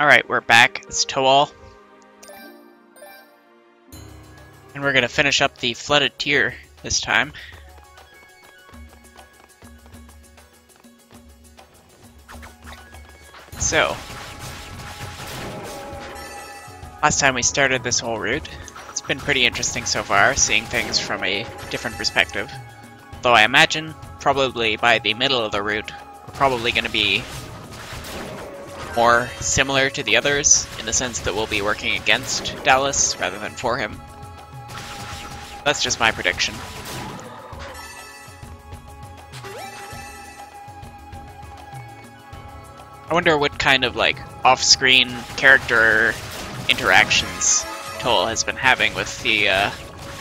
Alright, we're back. It's Toal. And we're gonna finish up the Flooded Tier this time. So, last time we started this whole route, it's been pretty interesting so far, seeing things from a different perspective. Though I imagine, probably by the middle of the route, we're probably going to be more similar to the others, in the sense that we'll be working against Dalles rather than for him. That's just my prediction. I wonder what kind of like off-screen character interactions Toal has been having with the uh,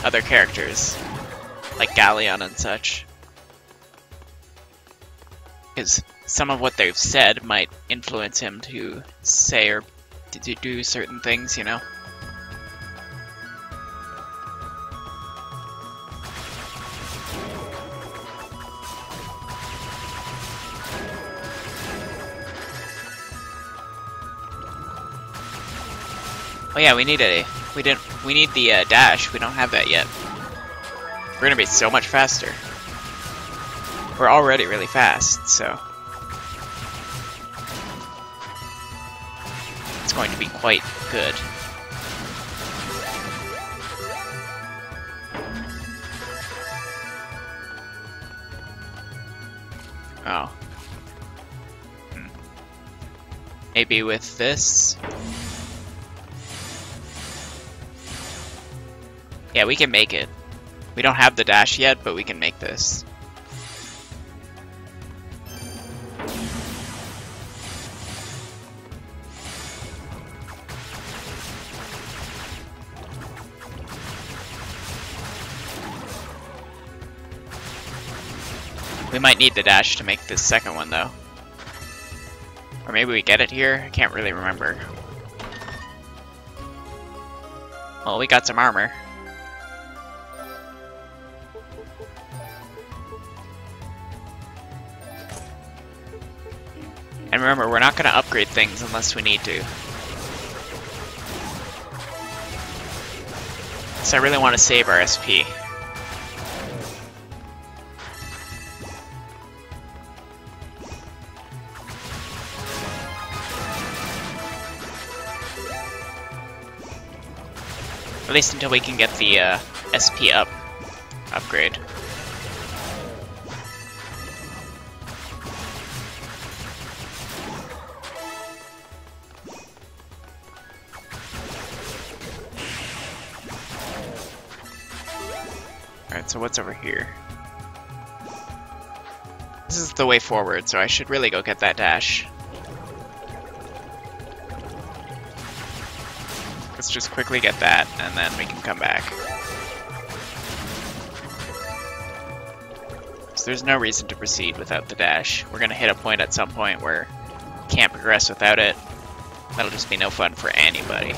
other characters, like Galleon and such. Because some of what they've said might influence him to say or to do certain things, you know? Oh yeah, we need a we didn't we need the uh, dash. We don't have that yet. We're gonna be so much faster. We're already really fast, so it's going to be quite good. Oh. Hmm. Maybe with this. Yeah, we can make it. We don't have the dash yet, but we can make this. We might need the dash to make this second one, though. Or maybe we get it here? I can't really remember. Well, we got some armor. And remember, we're not going to upgrade things unless we need to. So I really want to save our SP. Least until we can get the uh, SP up upgrade. Alright, so what's over here? This is the way forward, so I should really go get that dash. Just quickly get that, and then we can come back. So there's no reason to proceed without the dash. We're gonna hit a point at some point where we can't progress without it. That'll just be no fun for anybody.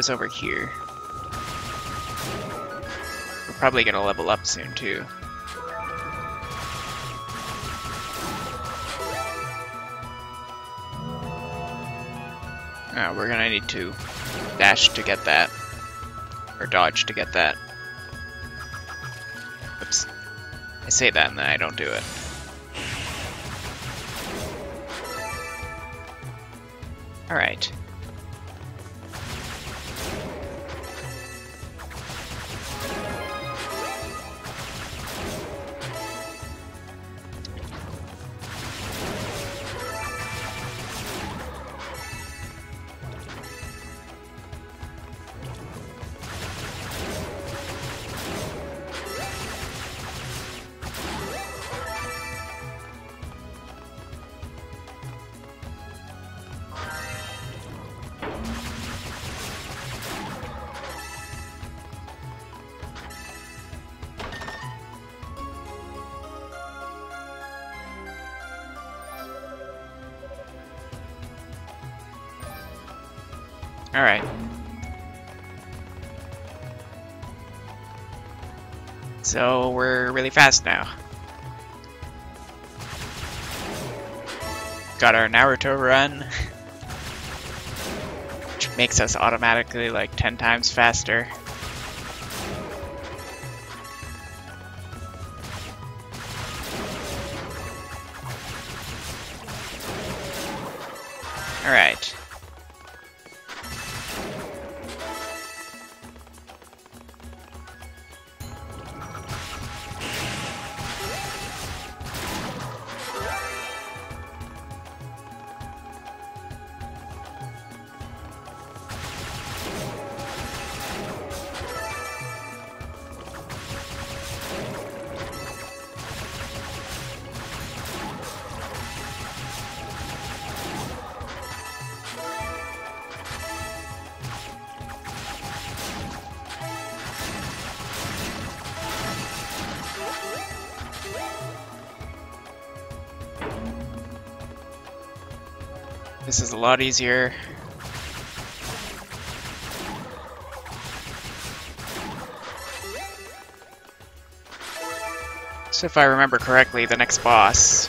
Was over here. We're probably gonna level up soon too. Uh, we're gonna need to dash to get that. Or dodge to get that. Oops. I say that and then I don't do it. Alright. So we're really fast now. Got our Naruto run. Which makes us automatically like 10 times faster. This is a lot easier. So if I remember correctly, the next boss...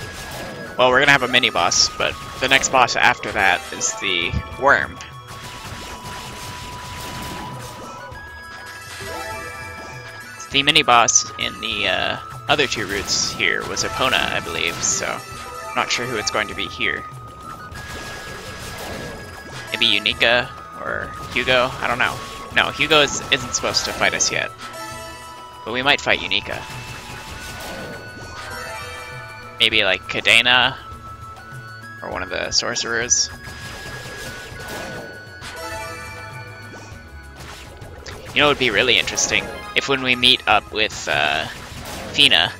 Well, we're gonna have a mini-boss, but the next boss after that is the worm. The mini-boss in the uh, other two routes here was Epona, I believe, so not sure who it's going to be here. Maybe Yunica or Hugo? I don't know. No, Hugo is, isn't supposed to fight us yet. But we might fight Yunica. Maybe like Cadena or one of the sorcerers. You know, it would be really interesting if when we meet up with uh, Feena,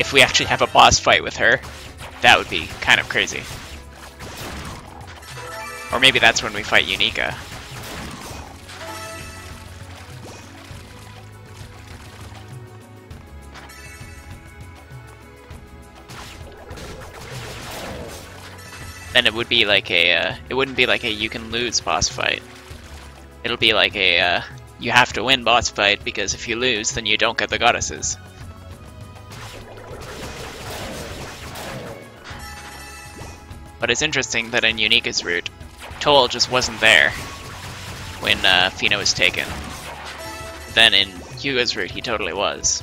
if we actually have a boss fight with her. That would be kind of crazy. Or maybe that's when we fight Yunica. Then it would be like a, uh, it wouldn't be like a you can lose boss fight. It'll be like a, uh, you have to win boss fight because if you lose, then you don't get the goddesses. But it's interesting that in Yunica's route, Toal just wasn't there when uh, Feena was taken. Then in Hugo's route, he totally was.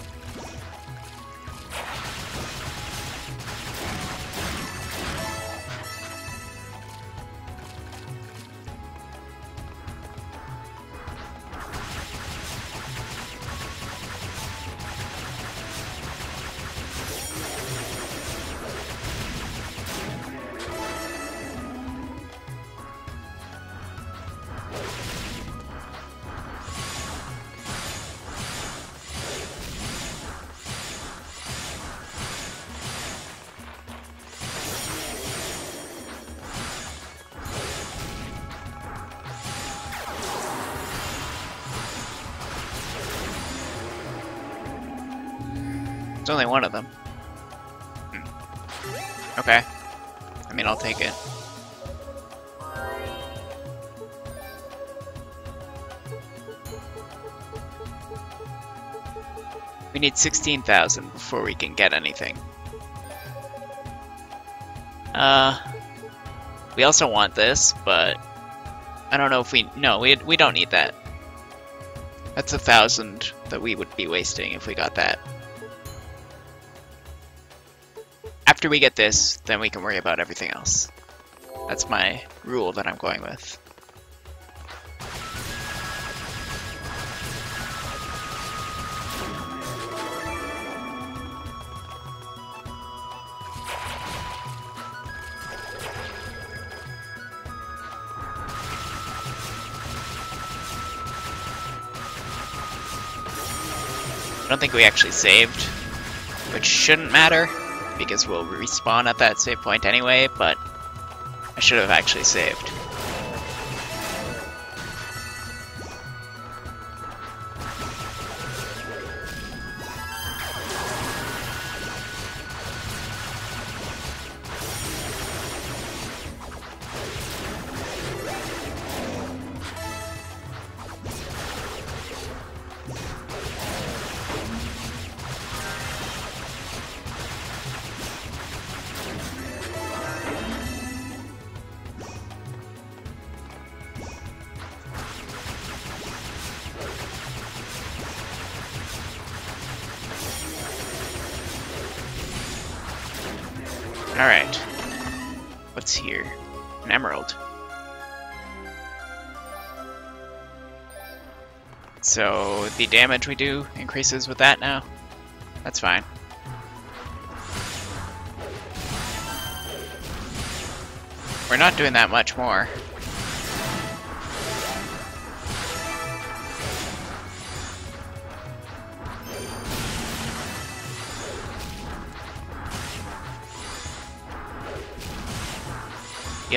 Only one of them. Hmm. Okay. I mean, I'll take it. We need 16,000 before we can get anything. Uh, we also want this, but I don't know if we... No, we, we don't need that. That's a thousand that we would be wasting if we got that. After we get this, then we can worry about everything else. That's my rule that I'm going with. I don't think we actually saved, which shouldn't matter because we'll respawn at that save point anyway, but I should have actually saved. Alright. What's here? An emerald. So the damage we do increases with that now? That's fine. We're not doing that much more.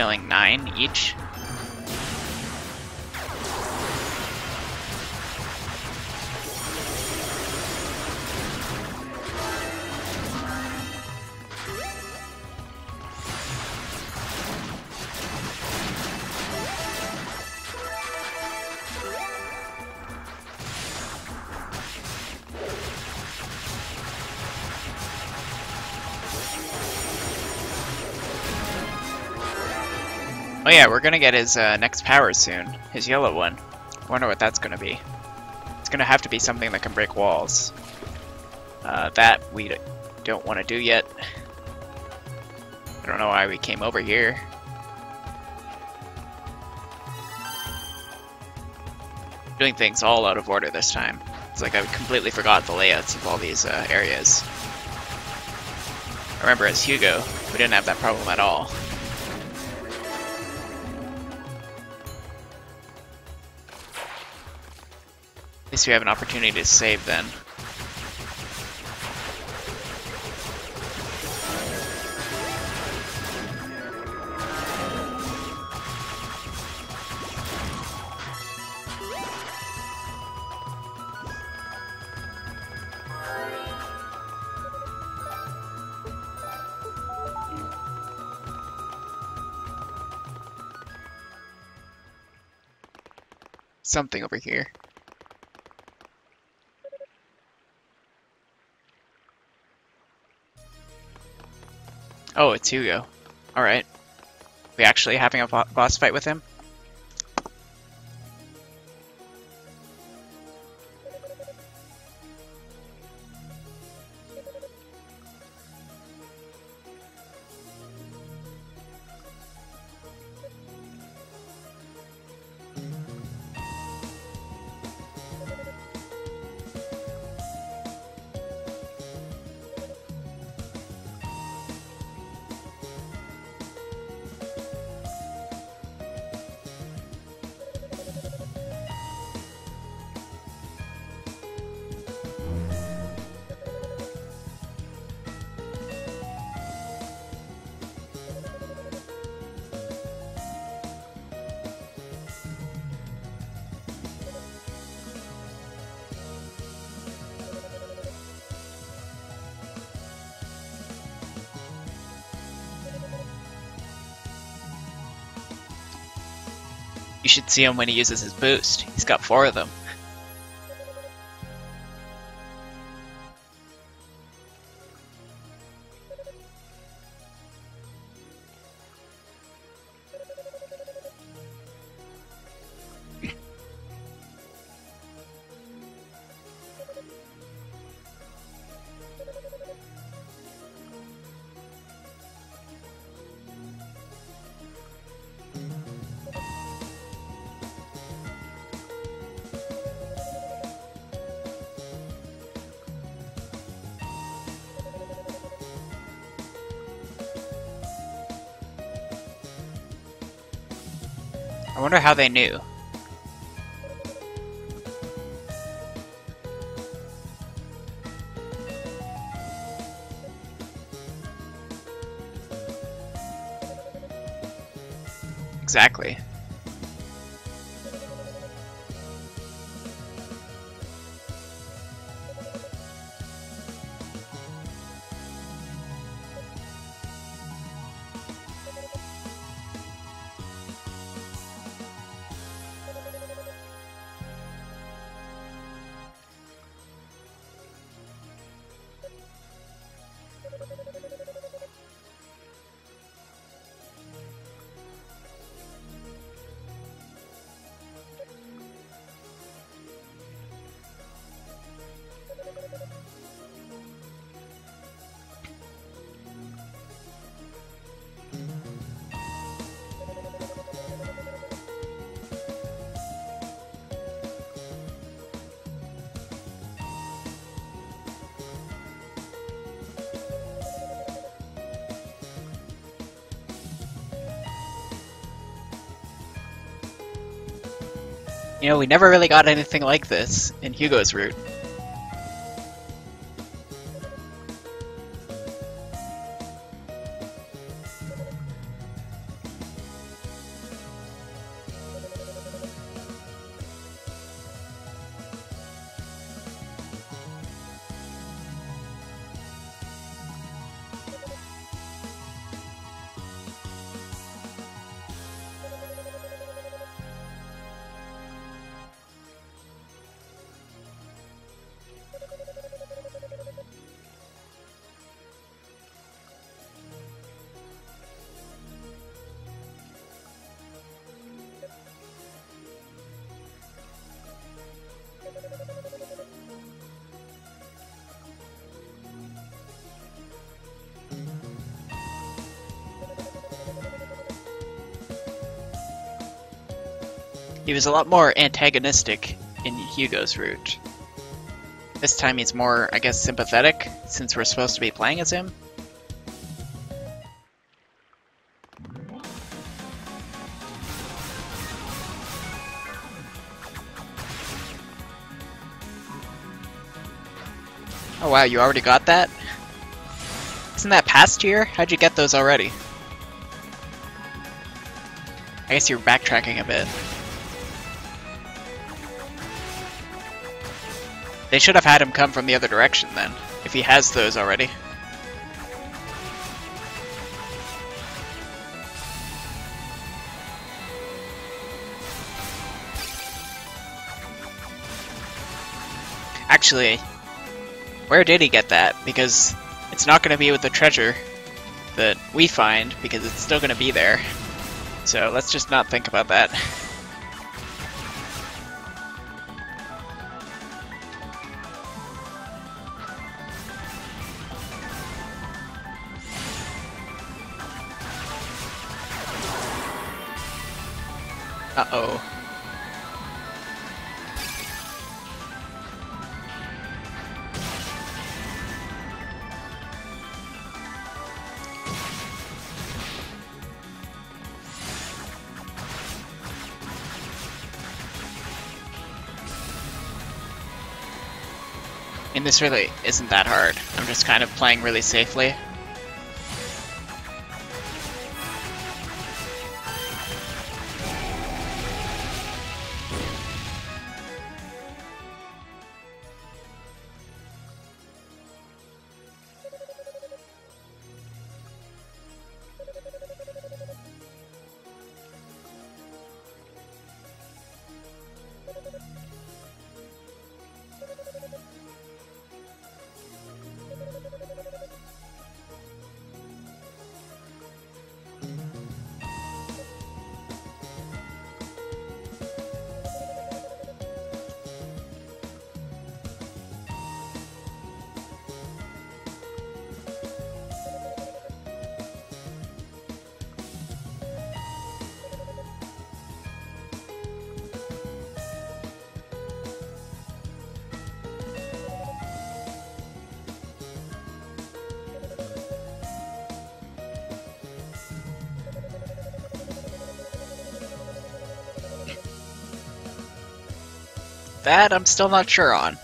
Healing 9 each. We're gonna get his uh, next power soon. His yellow one. wonder what that's gonna be. It's gonna have to be something that can break walls. Uh, that we don't want to do yet. I don't know why we came over here. Doing things all out of order this time. It's like I completely forgot the layouts of all these uh, areas. I remember as Hugo, we didn't have that problem at all. We have an opportunity to save then. Something over here. Oh, it's Hugo. Alright. We actually having a boss fight with him? You should see him when he uses his boost. He's got four of them. I wonder how they knew. Exactly. Know, we never really got anything like this in Hugo's route. He was a lot more antagonistic in Hugo's route. This time he's more, I guess, sympathetic, since we're supposed to be playing as him. Oh wow, you already got that? Isn't that past year? How'd you get those already? I guess you're backtracking a bit. They should have had him come from the other direction then, if he has those already. Actually, where did he get that? Because it's not going to be with the treasure that we find, because it's still going to be there. So let's just not think about that. this really isn't that hard. I'm just kind of playing really safely. That I'm still not sure on.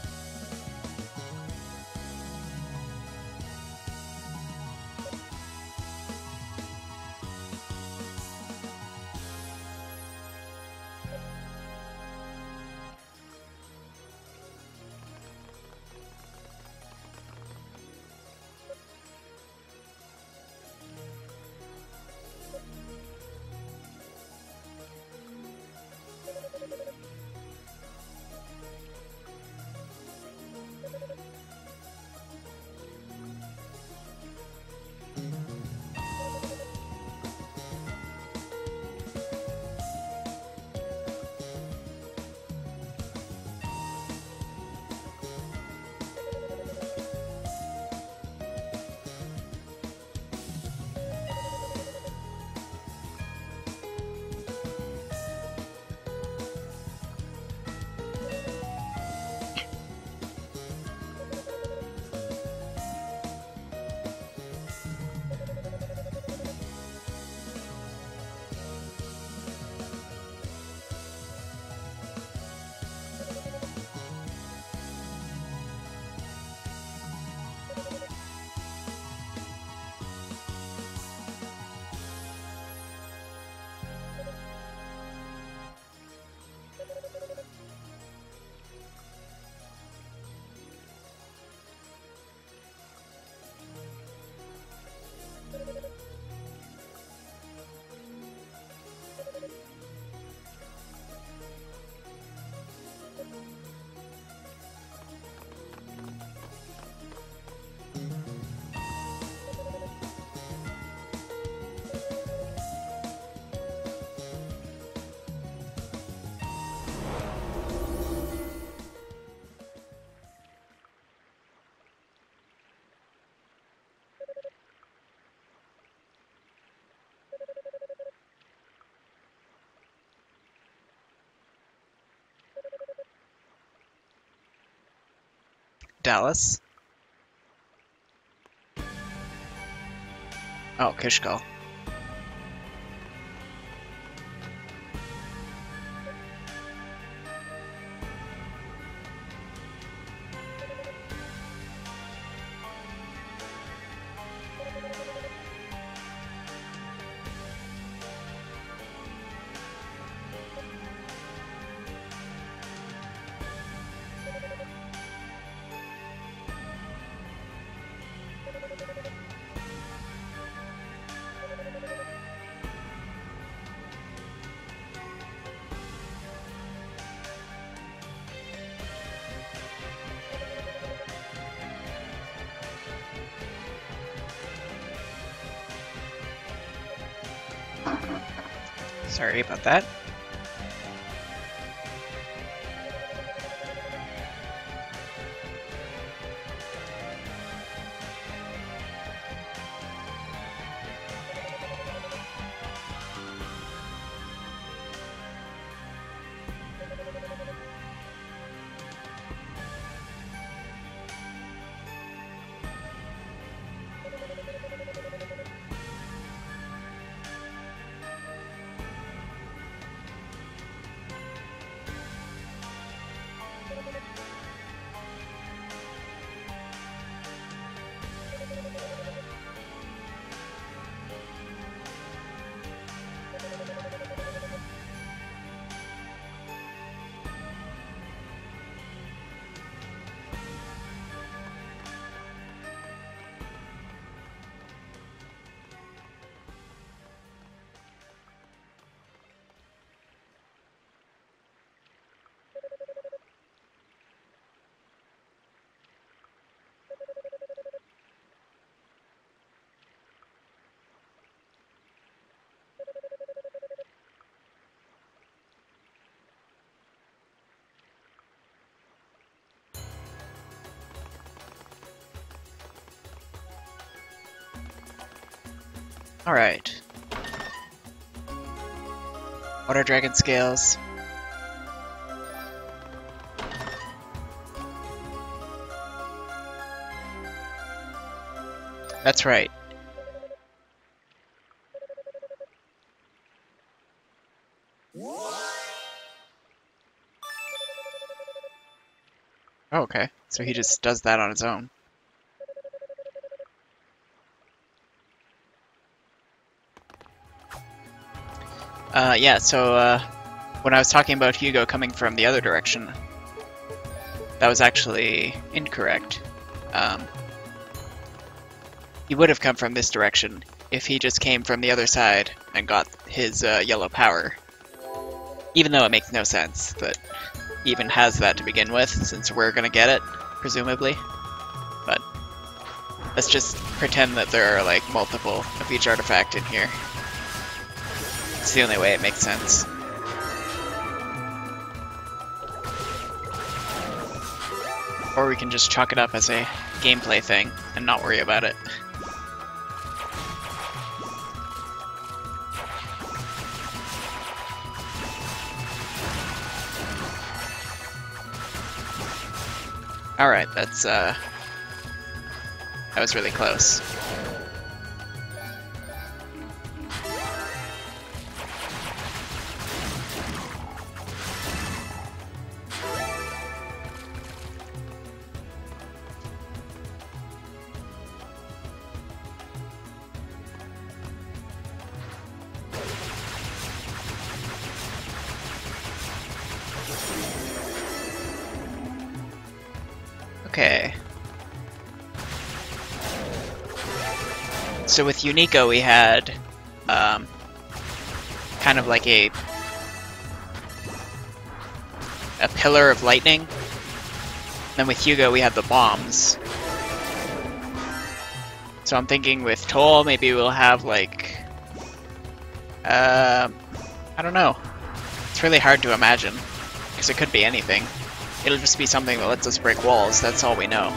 Dalles. Oh, Kishkal. Sorry about that. Alright. Water Dragon Scales. That's right. Oh, okay. So he just does that on his own. Uh, yeah, so uh, when I was talking about Hugo coming from the other direction, that was actually incorrect. Um, he would have come from this direction if he just came from the other side and got his uh, yellow power. Even though it makes no sense that he even has that to begin with, since we're gonna get it, presumably. But let's just pretend that there are like multiple of each artifact in here. It's the only way it makes sense. Or we can just chalk it up as a gameplay thing and not worry about it. Alright, that's, uh... That was really close. So with Yunica we had um, kind of like a a pillar of lightning. Then with Hugo we had the bombs. So I'm thinking with Toal maybe we'll have like uh, I don't know. It's really hard to imagine because it could be anything. It'll just be something that lets us break walls, that's all we know.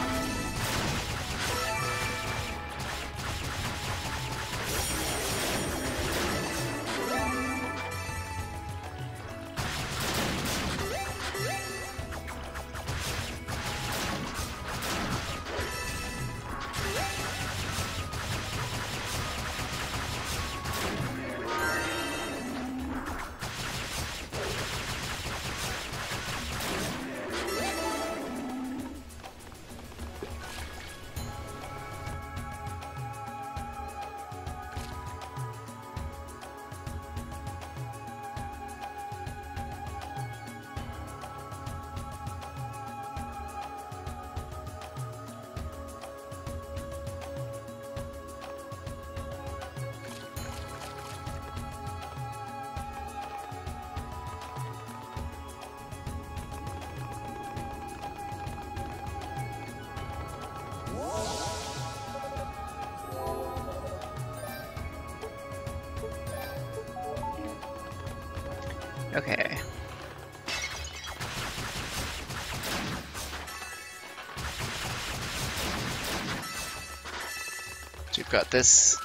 Got this,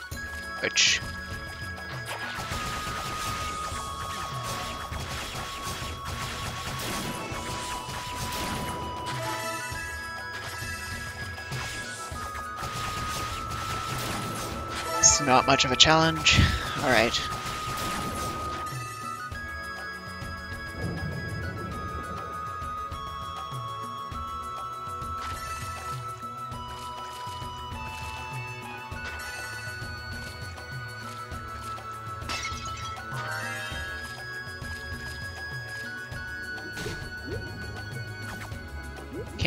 which It's not much of a challenge. Alright.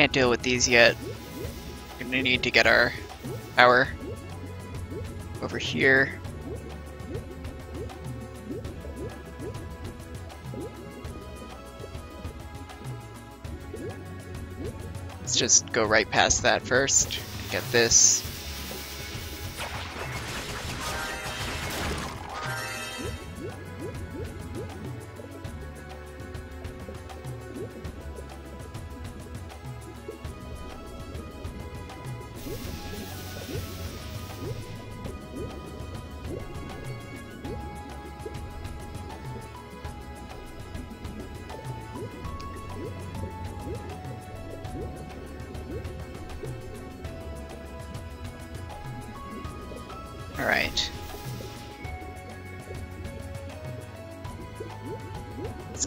Can't deal with these yet. Gonna need to get our power over here. Let's just go right past that first. Get this.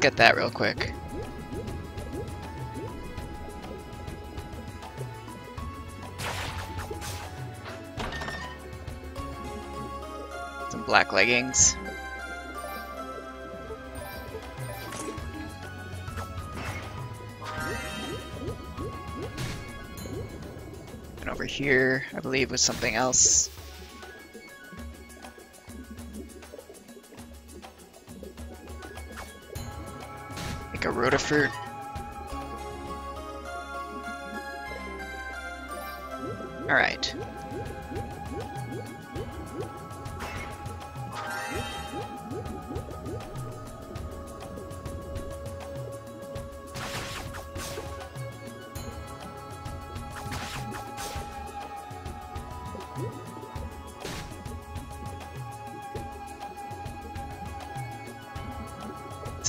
Get that real quick. Some black leggings. And over here, I believe, was something else. Like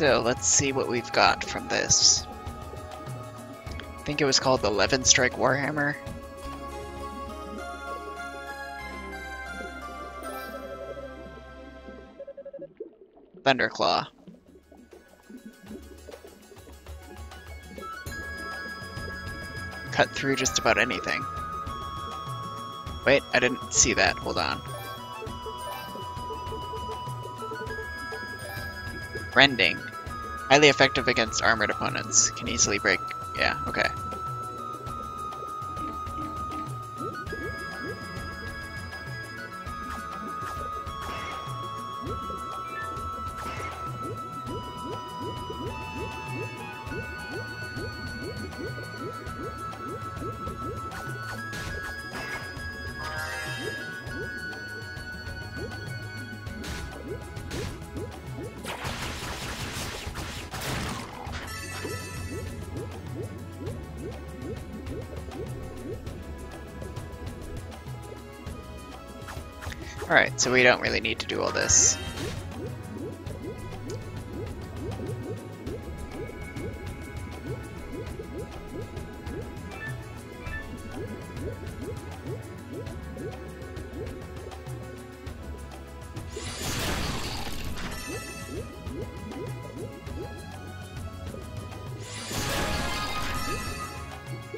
So let's see what we've got from this. I think it was called the Levin Strike Warhammer. Thunderclaw. Cut through just about anything. Wait, I didn't see that. Hold on. Rending. Highly effective against armored opponents. Can easily break... Yeah, okay. Alright, so we don't really need to do all this.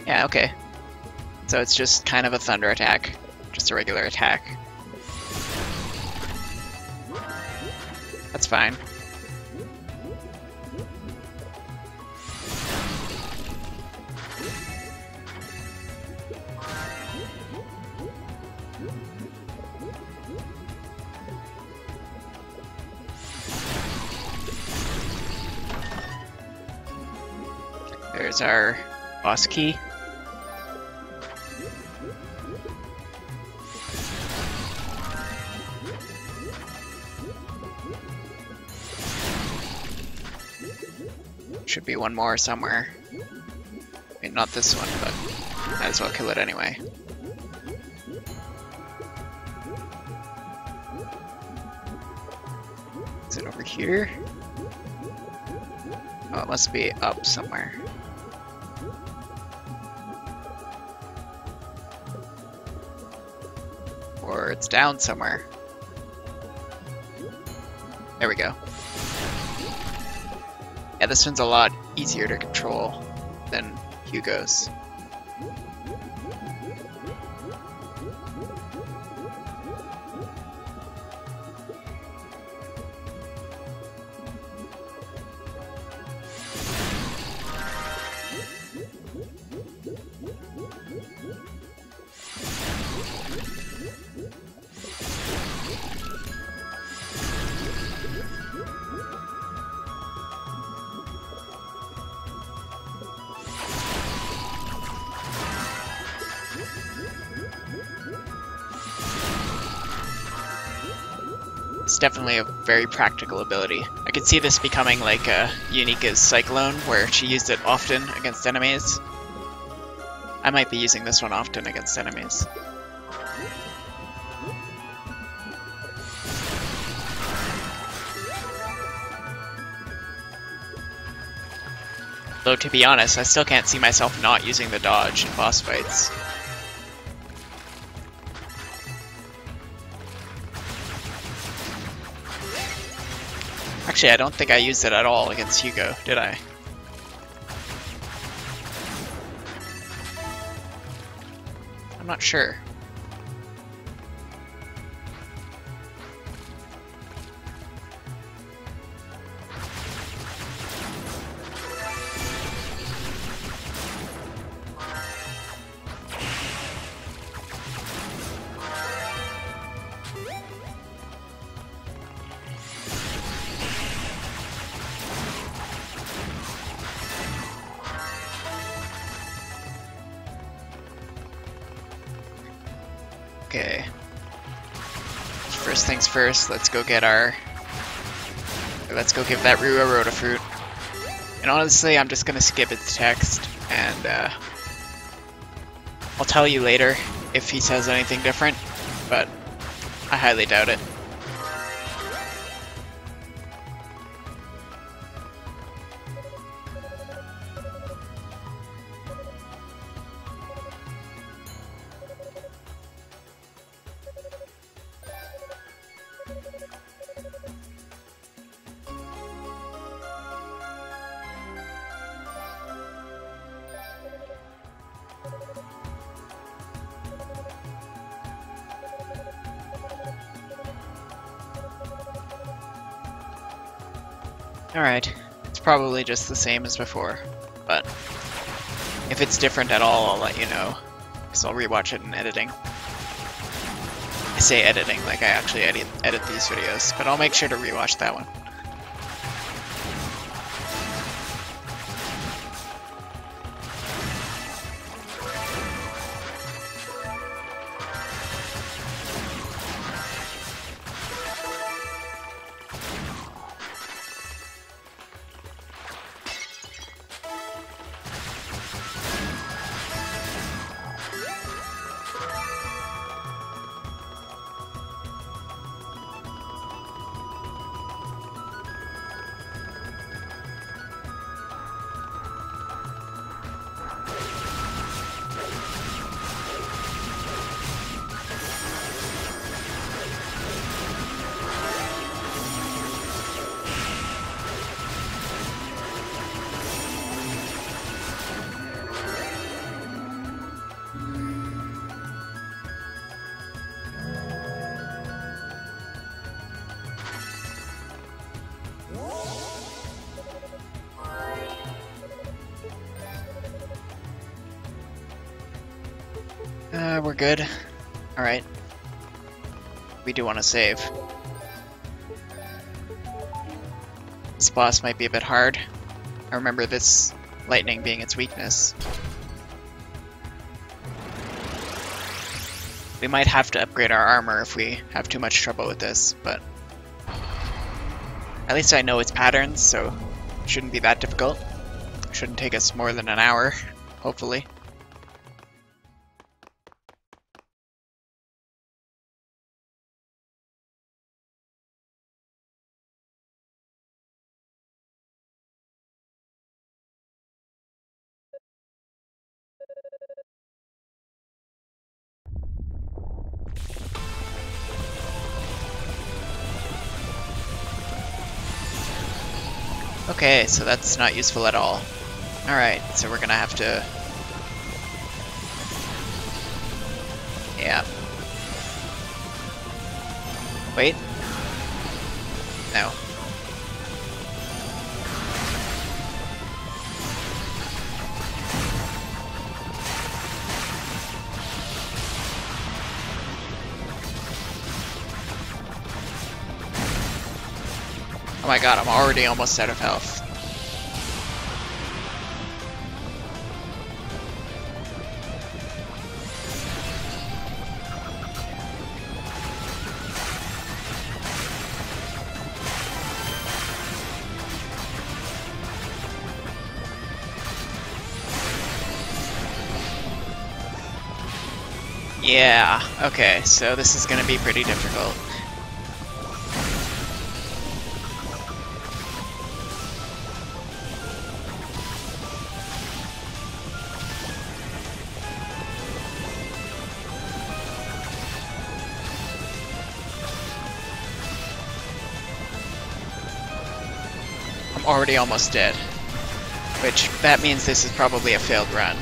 Yeah, okay. So it's just kind of a thunder attack. Just a regular attack. Fine. There's our boss key. Be one more somewhere. I mean, not this one, but might as well kill it anyway. Is it over here? Oh, it must be up somewhere. Or it's down somewhere. There we go. Yeah, this one's a lot easier to control than Hugo's. Definitely a very practical ability. I could see this becoming like uh, a Yunica's Cyclone, where she used it often against enemies. I might be using this one often against enemies. Though to be honest, I still can't see myself not using the dodge in boss fights. Actually, I don't think I used it at all against Hugo, did I? I'm not sure. First let's go get our... Let's go give that Rua Rota fruit. And honestly, I'm just gonna skip its text, and uh, I'll tell you later if he says anything different, but I highly doubt it. Alright, it's probably just the same as before, but if it's different at all, I'll let you know, because I'll rewatch it in editing. I say editing like I actually edit, edit these videos, but I'll make sure to rewatch that one. Good. Alright. We do want to save. This boss might be a bit hard. I remember this lightning being its weakness. We might have to upgrade our armor if we have too much trouble with this, but at least I know its patterns, so it shouldn't be that difficult. Shouldn't take us more than an hour, hopefully. So that's not useful at all. Alright, so we're gonna have to... Yeah. Wait. No. Oh my god, I'm already almost out of health. Yeah, okay, so this is gonna be pretty difficult. I'm already almost dead. Which, that means this is probably a failed run.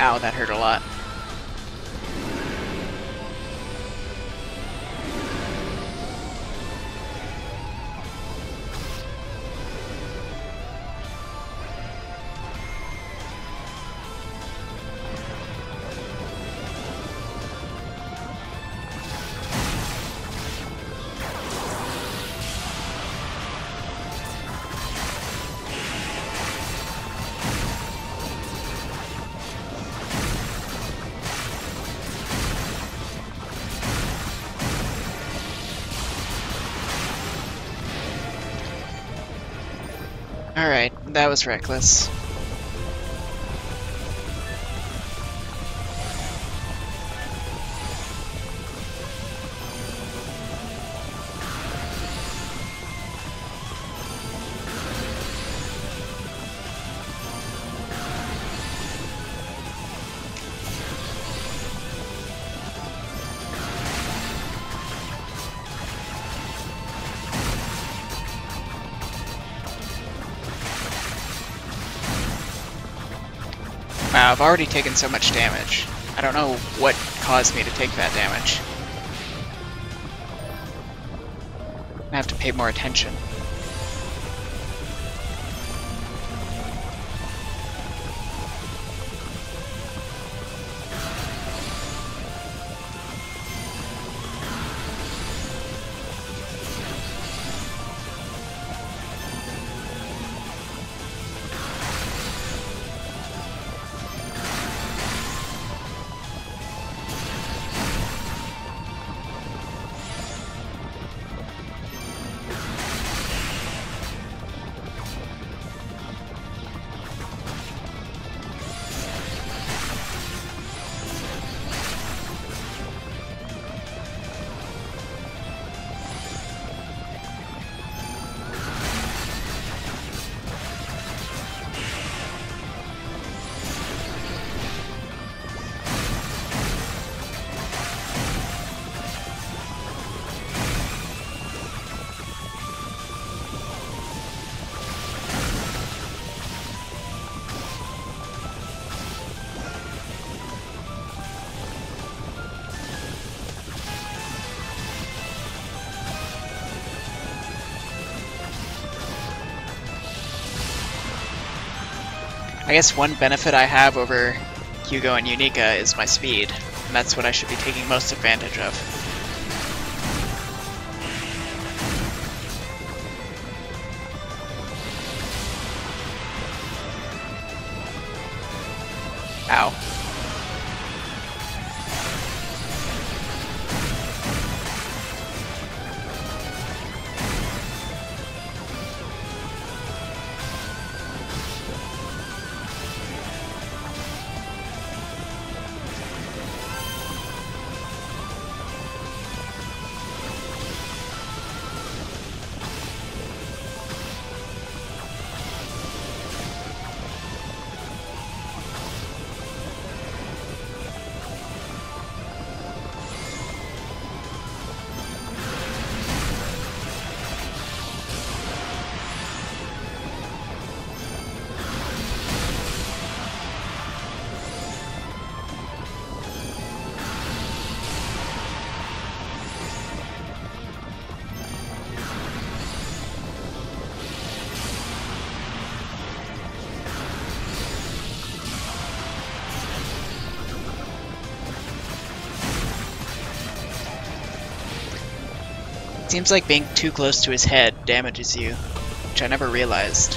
Ow, that hurt a lot. That was reckless. I've already taken so much damage. I don't know what caused me to take that damage. I have to pay more attention. I guess one benefit I have over Hugo and Yunica is my speed, and that's what I should be taking most advantage of. Seems like being too close to his head damages you, which I never realized.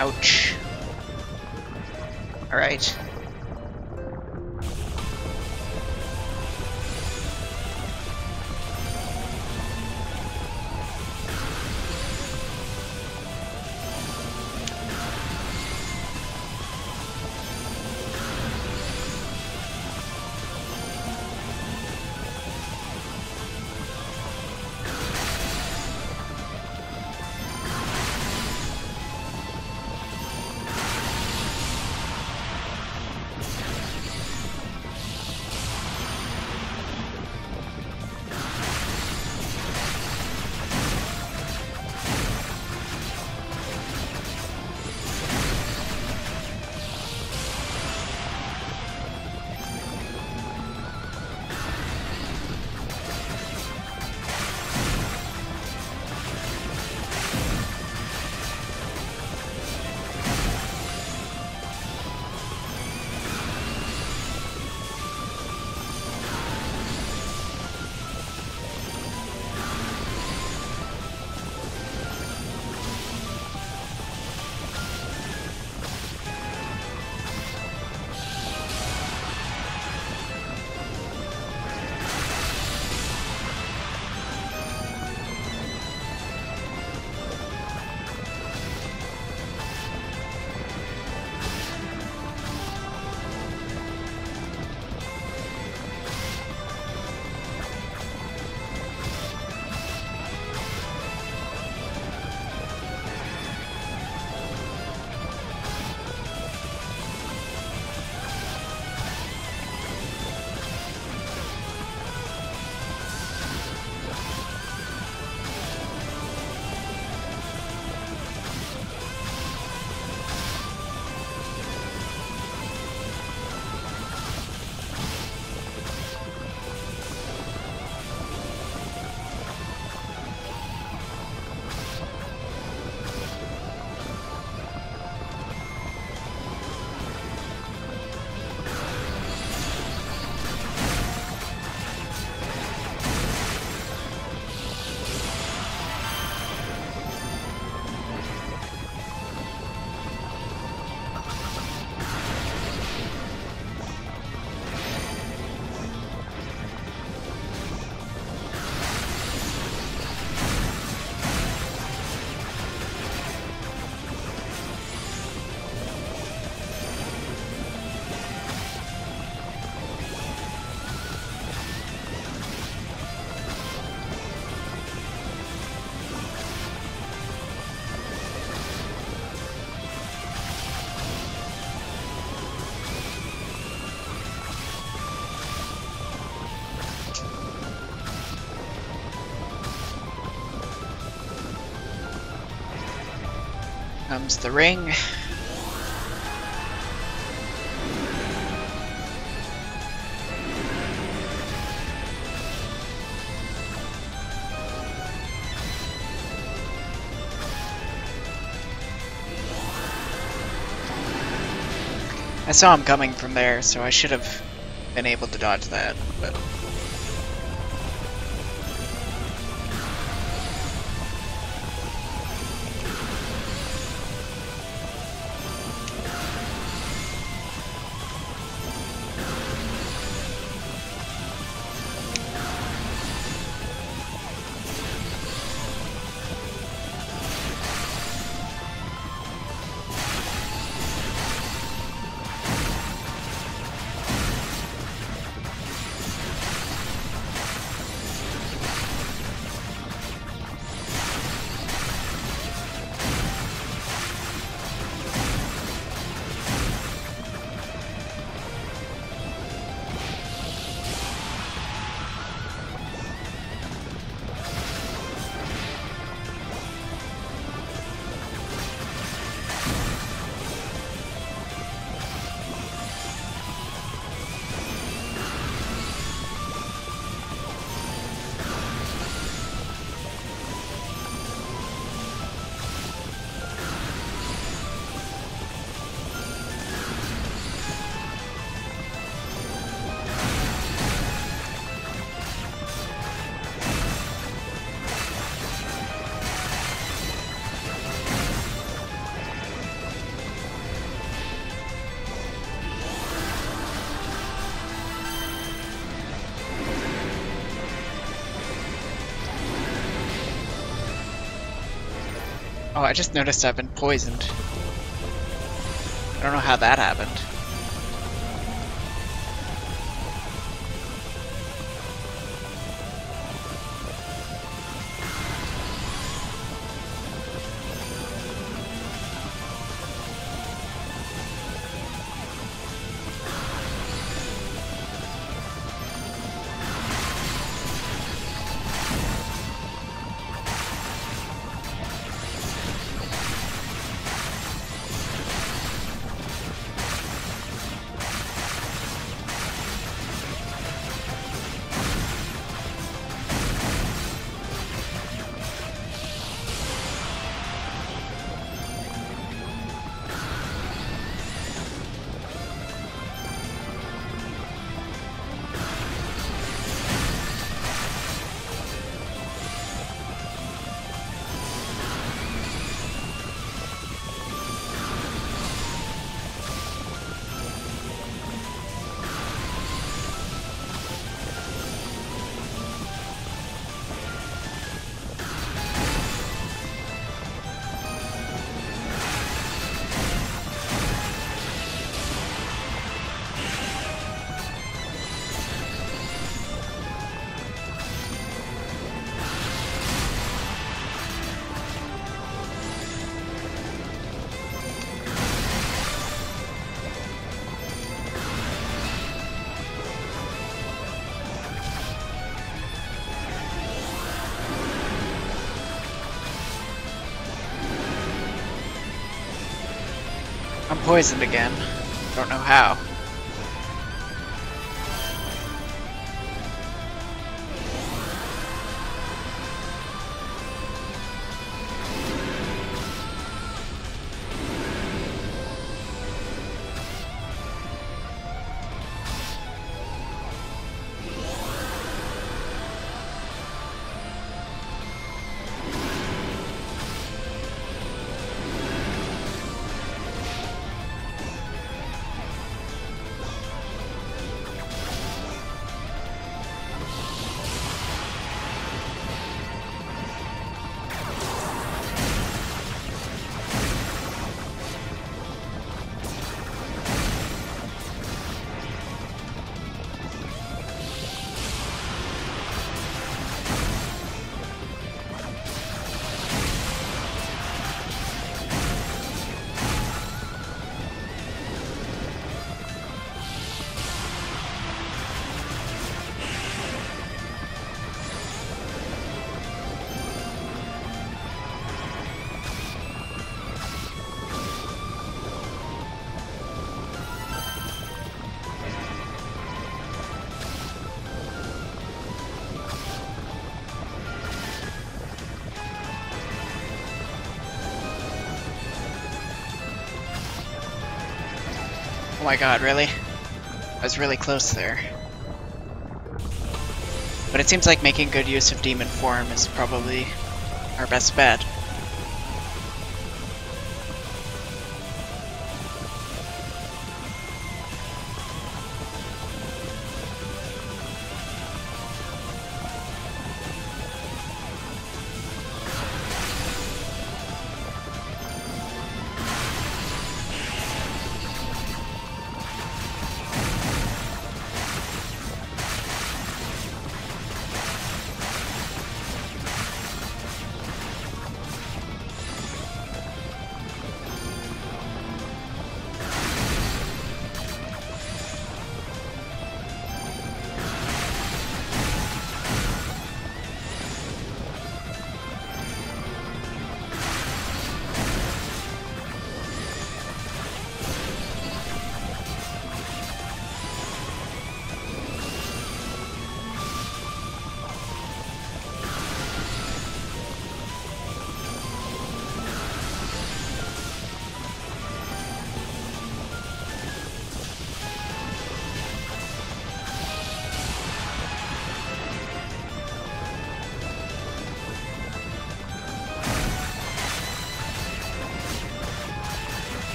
Ouch. Comes the ring. I saw him coming from there, so I should have been able to dodge that, but... I just noticed I've been poisoned. I don't know how that happened. Poisoned again. Don't know how. My god, really? I was really close there. But it seems like making good use of demon form is probably our best bet.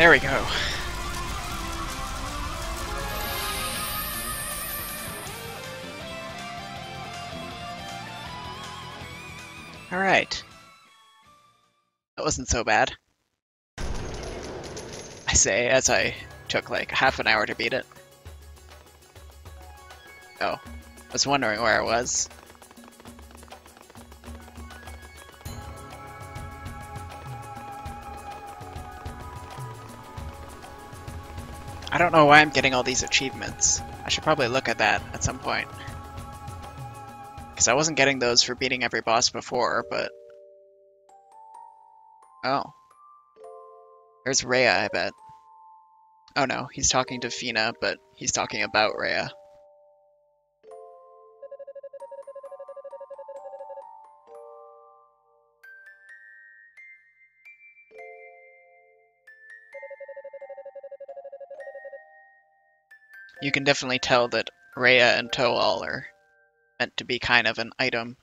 There we go. Alright. That wasn't so bad. I say, as I took like half an hour to beat it. Oh, I was wondering where I was. I don't know why I'm getting all these achievements. I should probably look at that at some point. Because I wasn't getting those for beating every boss before, but... Oh. There's Reah, I bet. Oh no, he's talking to Feena, but he's talking about Reah. You can definitely tell that Reah and Toal are meant to be kind of an item.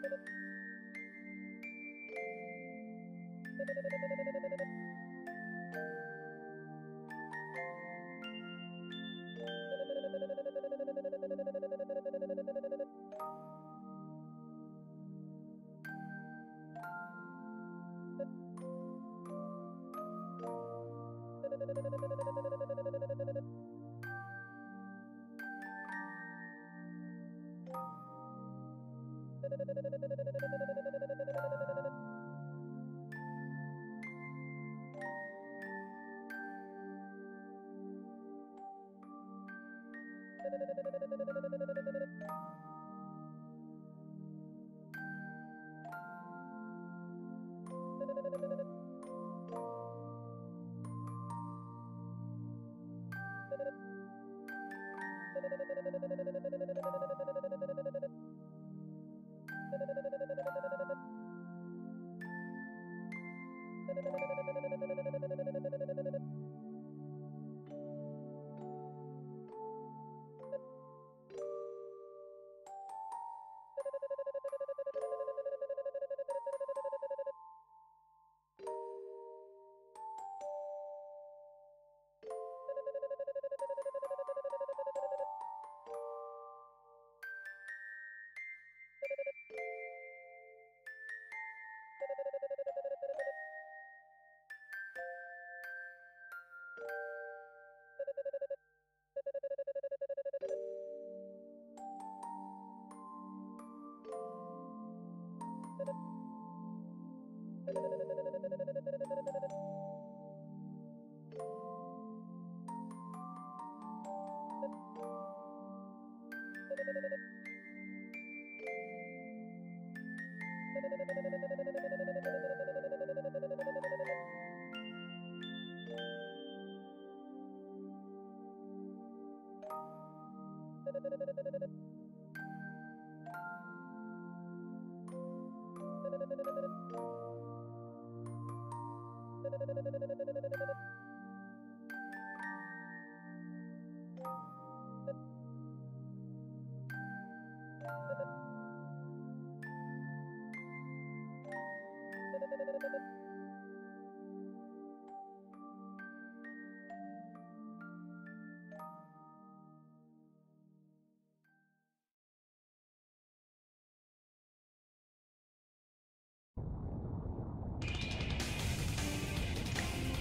Thank you.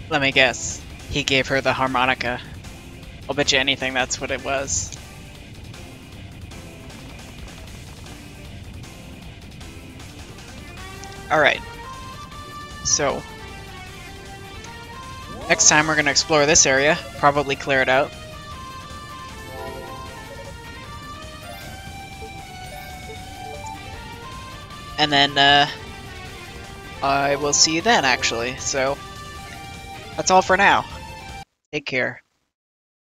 Let me guess. He gave her the harmonica. I'll bet you anything that's what it was. Alright. So. Next time we're going to explore this area. Probably clear it out. And then, uh, I will see you then, actually. So, that's all for now. Take care.